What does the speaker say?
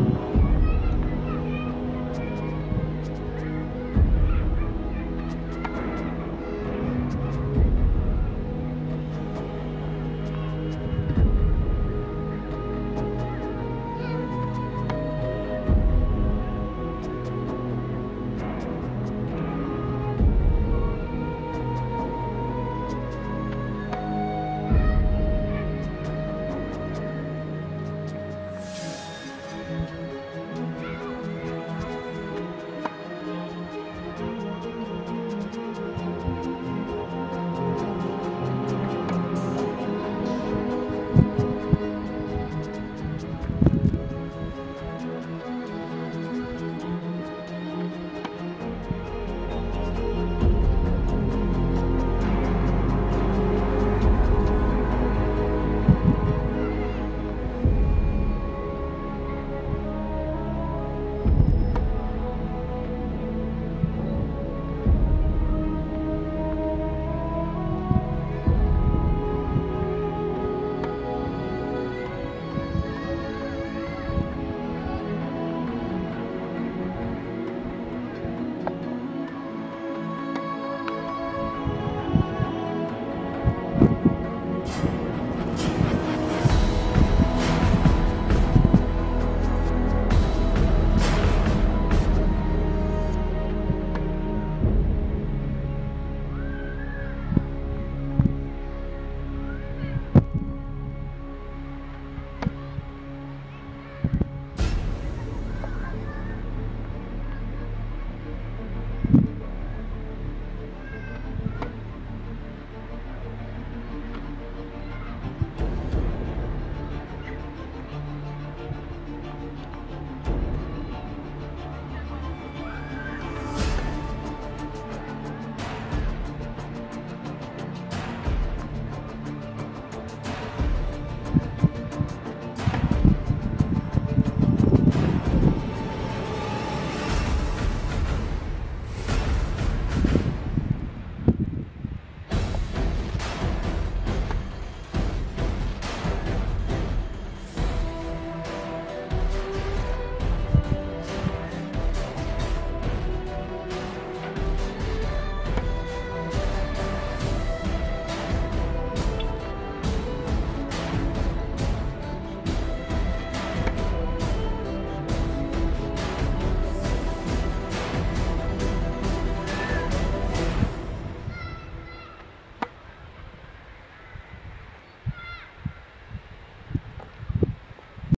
Amen. Bye.